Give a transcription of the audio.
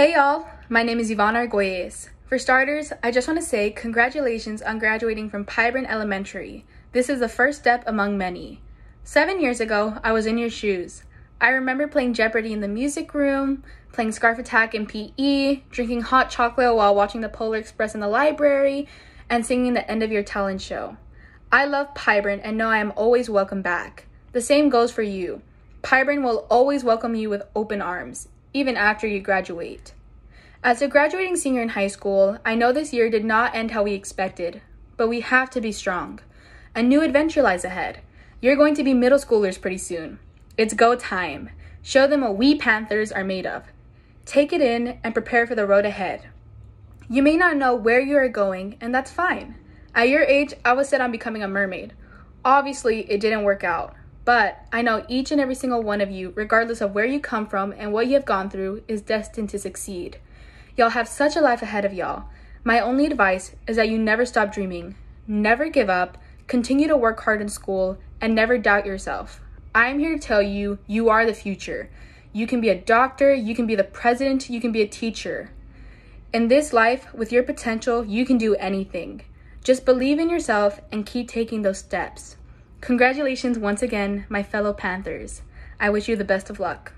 Hey y'all, my name is Ivonne Arguelles. For starters, I just want to say congratulations on graduating from Pyburn Elementary. This is the first step among many. Seven years ago, I was in your shoes. I remember playing Jeopardy in the music room, playing Scarf Attack in PE, drinking hot chocolate while watching the Polar Express in the library, and singing the end of your talent show. I love Pyburn and know I am always welcome back. The same goes for you. Pyburn will always welcome you with open arms, even after you graduate. As a graduating senior in high school, I know this year did not end how we expected, but we have to be strong. A new adventure lies ahead. You're going to be middle schoolers pretty soon. It's go time. Show them what we Panthers are made of. Take it in and prepare for the road ahead. You may not know where you are going, and that's fine. At your age, I was set on becoming a mermaid. Obviously, it didn't work out, but I know each and every single one of you, regardless of where you come from and what you have gone through, is destined to succeed. Y'all have such a life ahead of y'all. My only advice is that you never stop dreaming, never give up, continue to work hard in school, and never doubt yourself. I'm here to tell you, you are the future. You can be a doctor, you can be the president, you can be a teacher. In this life, with your potential, you can do anything. Just believe in yourself and keep taking those steps. Congratulations once again, my fellow Panthers. I wish you the best of luck.